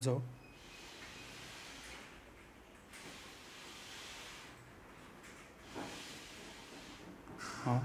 走。好。